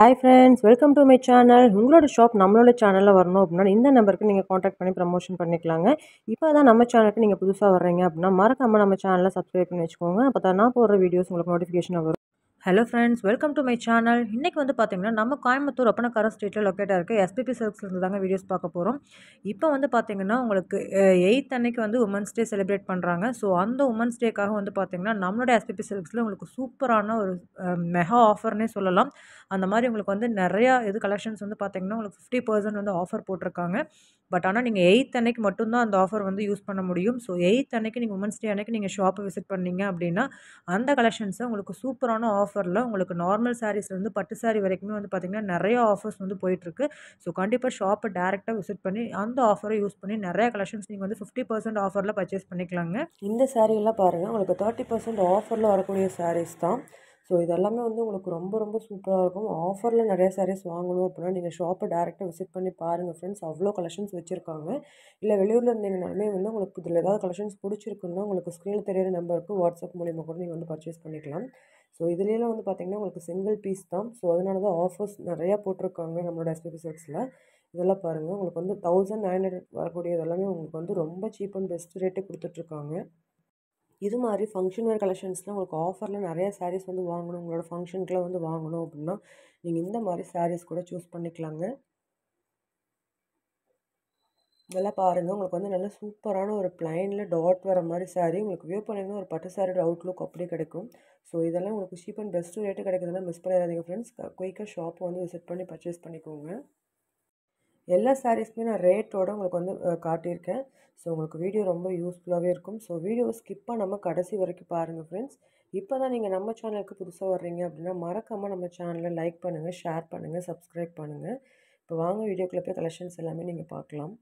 Hi friends welcome to my channel உங்களோட shop நம்மளோட சேனலில் வரணும் அப்படின்னா இந்த நம்பருக்கு நீங்கள் காண்டாக்ட் பண்ணி ப்ரமோஷன் பண்ணிக்கலாங்க. இப்போ தான் நம்ம சேனலுக்கு நீங்கள் புதுசாக வர்றீங்க அப்படின்னா மறக்காமல் நம்ம சேனலை சப்ஸ்கிரைப் பண்ணி வச்சுக்கோங்க. அப்போ தான் நான் போடுற வீடியோஸ் உங்களுக்கு நோட்டிஃபிகேஷன் வரும். Hello friends welcome to my channel இன்றைக்கி வந்து பார்த்தீங்கன்னா நம்ம கோயம்புத்தூர் அப்பனக்கார ஸ்ட்ரீட்டில் லொக்கேட்டாக இருக்குது எஸ்பிபி சர்க்ஸ்லேருந்து தாங்க வீடியோஸ் பார்க்க போகிறோம் இப்போ வந்து பார்த்தீங்கன்னா உங்களுக்கு எயித் அன்னைக்கு வந்து உமன்ஸ் டே செலிப்ரேட் பண்ணுறாங்க ஸோ அந்த உமன்ஸ் டேக்காக வந்து பார்த்தீங்கன்னா நம்மளோட எஸ்பிபி சர்க்ஸில் உங்களுக்கு சூப்பரான ஒரு மெகா ஆஃபர்னே சொல்லலாம். அந்த மாதிரி உங்களுக்கு வந்து நிறையா இது கலெக்ஷன்ஸ் வந்து பார்த்தீங்கன்னா உங்களுக்கு ஃபிஃப்டி பர்சன்ட் வந்து ஆஃபர் போட்டிருக்காங்க. பட் ஆனால் நீங்கள் எயித் அன்னைக்கு மட்டும்தான் அந்த ஆஃபர் வந்து யூஸ் பண்ண முடியும். ஸோ எயித் அன்னைக்கு நீங்கள் உமன்ஸ் டே அன்னைக்கு நீங்கள் ஷாப்பை விசிட் பண்ணீங்க அப்படின்னா அந்த கலெக்ஷன்ஸை உங்களுக்கு சூப்பரான ஆஃபரில் உங்களுக்கு நார்மல் சாரீஸ்லேருந்து பட்டு சாரீ வரைக்குமே வந்து பார்த்திங்கன்னா நிறைய ஆஃபர்ஸ் வந்து போயிட்டுருக்கு. ஸோ கண்டிப்பாக ஷாப்பை டேரெக்டாக விசிட் பண்ணி அந்த ஆஃபரை யூஸ் பண்ணி நிறைய கலெக்ஷன்ஸ் நீங்கள் வந்து ஃபிஃப்டி பர்சன்ட் ஆஃபரில் பர்ச்சேஸ் பண்ணிக்கலாங்க. இந்த சாரீலாம் பாருங்கள் உங்களுக்கு தேர்ட்டி பர்சன்ட் ஆஃபரில் வரக்கூடிய சாரீஸ் தான். ஸோ இதெல்லாமே வந்து உங்களுக்கு ரொம்ப ரொம்ப சூப்பராக இருக்கும். ஆஃபரில் நிறைய சாரீஸ் வாங்கணும் அப்படின்னா நீங்கள் ஷாப்பை டேரெக்டாக விசிட் பண்ணி பாருங்கள் ஃப்ரெண்ட்ஸ் அவ்வளோ கலெக்ஷன்ஸ் வச்சுருக்காங்க. இல்லை வெளியூரில் இருந்தீங்கனாலுமே வந்து உங்களுக்கு இதில் ஏதாவது கலெக்ஷன்ஸ் பிடிச்சிருக்குன்னா உங்களுக்கு ஸ்க்ரீனில் தெரியிற நம்பருக்கு வாட்ஸ்அப் மூலிமா கூட நீங்கள் வந்து பர்ச்சேஸ் பண்ணிக்கலாம். ஸோ இதுலேயும் வந்து பார்த்திங்கன்னா உங்களுக்கு சிங்கிள் பீஸ் தான். ஸோ அதனால தான் ஆஃபர்ஸ் நிறையா போட்டிருக்காங்க நம்மளோட எஸ்பிபி செட்ஸில் இதெல்லாம் பாருங்கள் உங்களுக்கு வந்து தௌசண்ட் நைன் ஹண்ட்ரட் வரக்கூடிய இதெல்லாமே உங்களுக்கு வந்து ரொம்ப சீப் அண்ட் பெஸ்ட் ரேட்டு கொடுத்துட்ருக்காங்க. இது மாதிரி ஃபங்க்ஷன் வேர் கலெக்ஷன்ஸில் உங்களுக்கு ஆஃபரில் நிறைய சாரீஸ் வந்து வாங்கணும். உங்களோட ஃபங்க்ஷனுக்குலாம் வந்து வாங்கணும் அப்படின்னா நீங்கள் இந்த மாதிரி சாரீஸ் கூட சூஸ் பண்ணிக்கலாங்க. இதெல்லாம் பாருங்கள் உங்களுக்கு வந்து நல்ல சூப்பரான ஒரு ப்ளைனில் டாட் வர மாதிரி சாரீ உங்களுக்கு வியூ பண்ணிங்கன்னா ஒரு பட்டு சாரியோட அவுட்லுக் அப்படியே கிடைக்கும். ஸோ இதெல்லாம் உங்களுக்கு சீப் அண்ட் பெஸ்ட் ரேட்டு கிடைக்குதுன்னா மிஸ் பண்ணிடாதீங்க ஃப்ரெண்ட்ஸ் குயிக்காக ஷாப்பை வந்து விசிட் பண்ணி பர்ச்சேஸ் பண்ணிக்கோங்க. எல்லா சாரீஸுமே நான் ரேட்டோட உங்களுக்கு வந்து காட்டியிருக்கேன். ஸோ உங்களுக்கு வீடியோ ரொம்ப யூஸ்ஃபுல்லாகவே இருக்கும். ஸோ வீடியோவை ஸ்கிப் பண்ணாமல் கடைசி வரைக்கும் பாருங்கள் ஃப்ரெண்ட்ஸ் இப்போ தான் நீங்கள் நம்ம சேனலுக்கு புதுசாக வர்றீங்க அப்படின்னா மறக்காமல் நம்ம சேனலை லைக் பண்ணுங்கள் ஷேர் பண்ணுங்கள் சப்ஸ்கிரைப் பண்ணுங்கள் இப்போ வாங்க வீடியோக்குள்ளே போய் கலெக்ஷன்ஸ் எல்லாமே நீங்கள் பார்க்கலாம்.